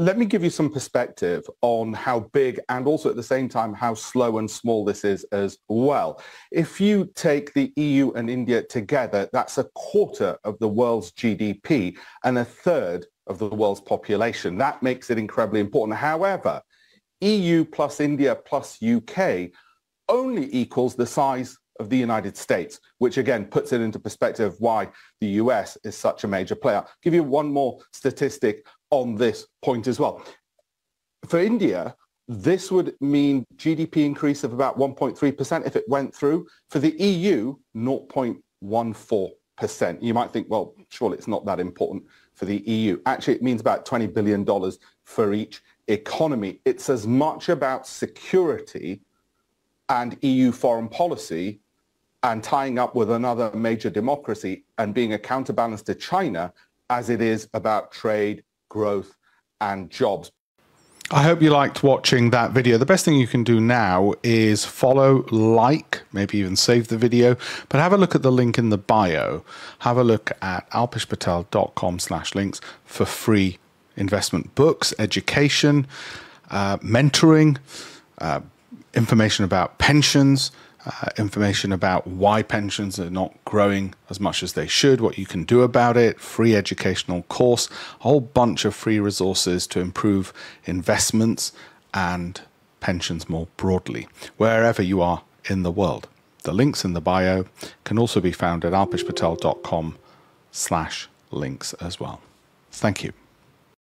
let me give you some perspective on how big and also at the same time how slow and small this is as well. If you take the EU and India together, that's a quarter of the world's GDP and a third of the world's population. That makes it incredibly important. However, EU plus India plus UK only equals the size of the United States, which again puts it into perspective why the US is such a major player. I'll give you one more statistic on this point as well. For India, this would mean GDP increase of about 1.3% if it went through. For the EU, 0.14%. You might think, well, surely it's not that important for the EU. Actually, it means about $20 billion for each economy. It's as much about security and EU foreign policy and tying up with another major democracy and being a counterbalance to China as it is about trade, growth and jobs. I hope you liked watching that video. The best thing you can do now is follow, like, maybe even save the video, but have a look at the link in the bio. Have a look at alpeshpatel.com slash links for free investment books, education, uh, mentoring, uh, information about pensions, uh, information about why pensions are not growing as much as they should, what you can do about it, free educational course, a whole bunch of free resources to improve investments and pensions more broadly, wherever you are in the world. The links in the bio can also be found at alpeshpatel.com slash links as well. Thank you.